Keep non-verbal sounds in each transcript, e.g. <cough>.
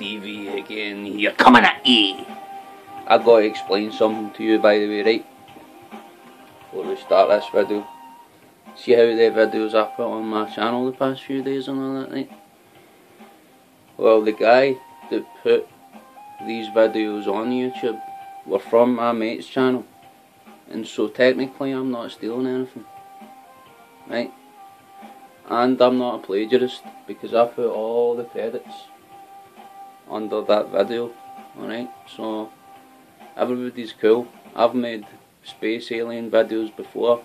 again. You're coming at me. I've got to explain something to you, by the way, right? Before we start this video. See how the videos I put on my channel the past few days and all that, right? Well, the guy that put these videos on YouTube were from my mate's channel. And so technically I'm not stealing anything. Right? And I'm not a plagiarist because I put all the credits under that video. Alright, so everybody's cool. I've made space alien videos before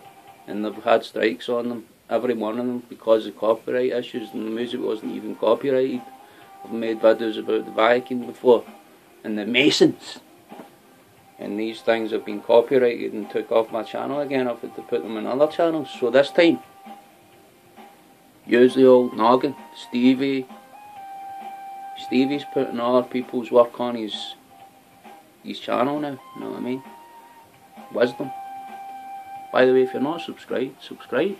and they've had strikes on them. Every one of them because of copyright issues and the music wasn't even copyrighted. I've made videos about the Viking before and the Masons. And these things have been copyrighted and took off my channel again. I've had to put them in other channels. So this time, use the old noggin. Stevie, Stevie's putting other people's work on his his channel now. You know what I mean? Wisdom. By the way, if you're not subscribed, subscribe.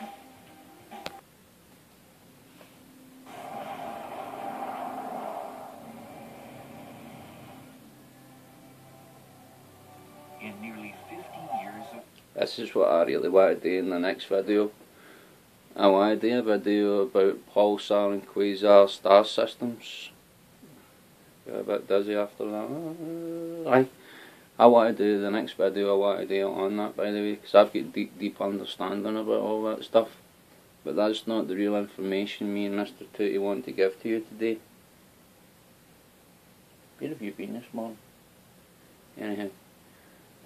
In nearly 50 years of This is what I really want to do in the next video. I want to do a video about pulsar and quasar star systems. A bit dizzy after that. Aye. I want to do the next video, I want to do it on that by the way, because I've got deep, deep understanding about all that stuff. But that's not the real information me and Mr. Tooty want to give to you today. Where have you been this morning? Anyhow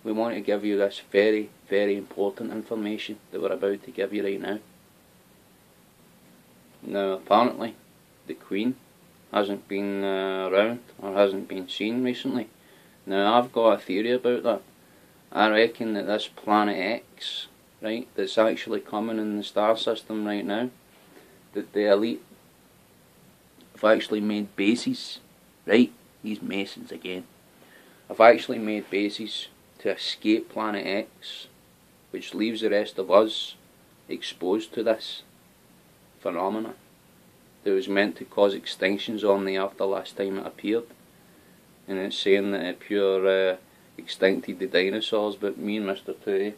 we want to give you this very, very important information that we're about to give you right now. Now, apparently, the Queen hasn't been uh, around or hasn't been seen recently. Now, I've got a theory about that. I reckon that this Planet X, right, that's actually coming in the star system right now, that the elite have actually made bases, right? These Masons again. Have actually made bases to escape Planet X, which leaves the rest of us exposed to this phenomena that was meant to cause extinctions on the the last time it appeared. And it's saying that it pure uh, extincted the dinosaurs, but me and Mr. Tooty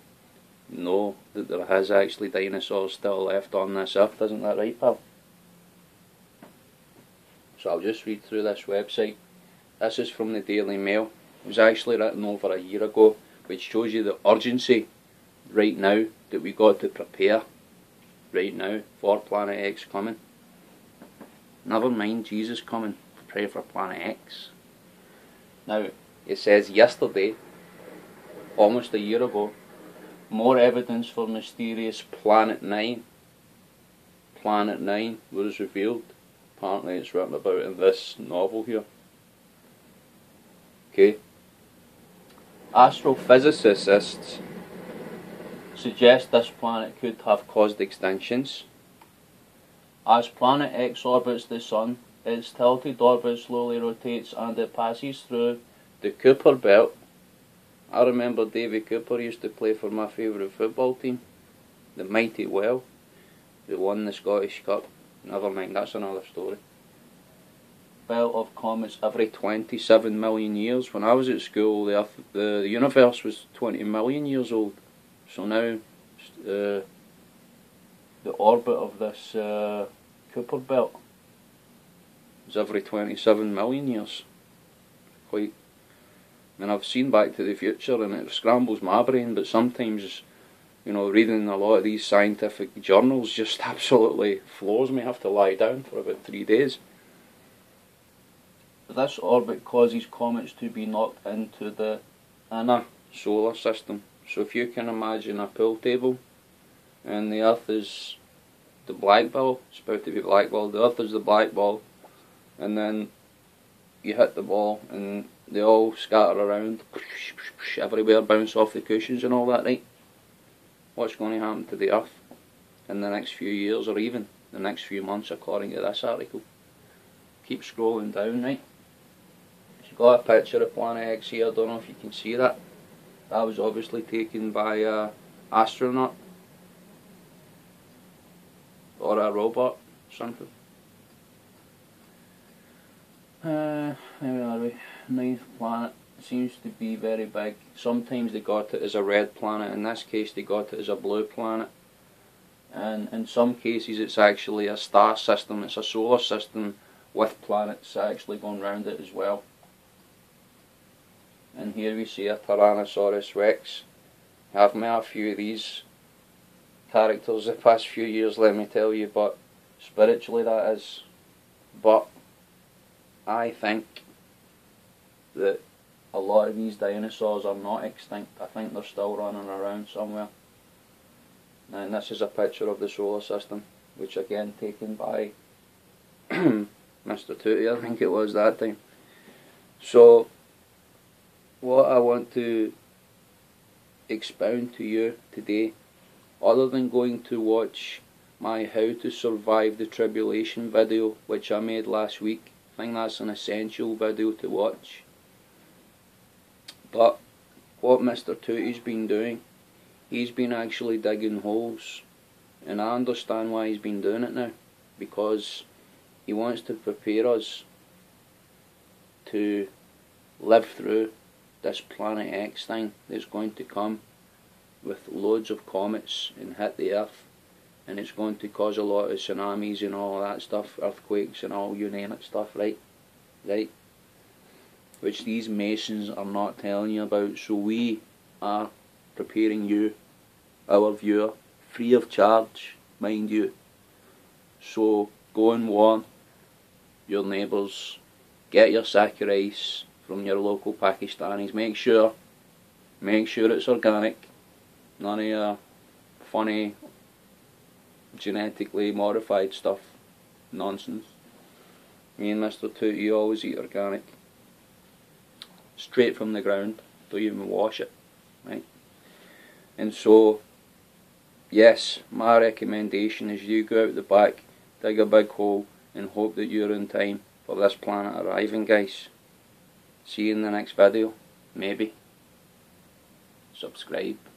know that there has actually dinosaurs still left on this Earth, isn't that right, pal? So I'll just read through this website. This is from the Daily Mail. It was actually written over a year ago, which shows you the urgency right now that we got to prepare right now for Planet X coming. Never mind Jesus coming, pray for Planet X. Now, it says yesterday, almost a year ago, more evidence for mysterious Planet 9. Planet 9 was revealed. Apparently, it's written about in this novel here. Okay. Astrophysicists suggest this planet could have caused extinctions. As Planet X orbits the Sun, its tilted orbit slowly rotates and it passes through the Kuiper Belt. I remember David Cooper used to play for my favourite football team, the Mighty Well, who won the Scottish Cup. Never mind, that's another story belt of comets every 27 million years. When I was at school, the, Earth, the universe was 20 million years old. So now, uh, the orbit of this uh, Kuiper belt is every 27 million years. Quite. Mean, I've seen Back to the Future and it scrambles my brain, but sometimes, you know, reading a lot of these scientific journals just <laughs> absolutely floors me. I have to lie down for about three days. This orbit causes comets to be knocked into the inner solar system. So if you can imagine a pool table and the Earth is the black ball, it's about to be black ball, the Earth is the black ball and then you hit the ball and they all scatter around everywhere, bounce off the cushions and all that, right? What's going to happen to the Earth in the next few years or even the next few months according to this article? Keep scrolling down, right? You've got a picture of Planet X here, I don't know if you can see that. That was obviously taken by a astronaut or a robot, something. Uh, where are we? Ninth planet seems to be very big. Sometimes they got it as a red planet. In this case, they got it as a blue planet. And in some cases, it's actually a star system. It's a solar system with planets actually going round it as well. And here we see a Tyrannosaurus Rex. I've met a few of these characters the past few years, let me tell you, but spiritually that is. But I think that a lot of these dinosaurs are not extinct. I think they're still running around somewhere. And this is a picture of the solar system, which again taken by <clears throat> Mr. Tootie, I think it was that time. So, what I want to expound to you today, other than going to watch my How to Survive the Tribulation video, which I made last week, I think that's an essential video to watch. But what Mr. Tootie's been doing, he's been actually digging holes. And I understand why he's been doing it now. Because he wants to prepare us to live through this Planet X thing that's going to come with loads of comets and hit the Earth and it's going to cause a lot of tsunamis and all that stuff, earthquakes and all you name it stuff, right? Right? Which these masons are not telling you about, so we are preparing you, our viewer, free of charge, mind you. So go and warn your neighbours, get your sack rice from your local Pakistanis, make sure, make sure it's organic, none of your funny genetically modified stuff. Nonsense. Me and Mr. Tootie always eat organic. Straight from the ground. Don't even wash it. Right? And so, yes, my recommendation is you go out the back, dig a big hole, and hope that you're in time for this planet arriving, guys. See you in the next video. Maybe. Subscribe.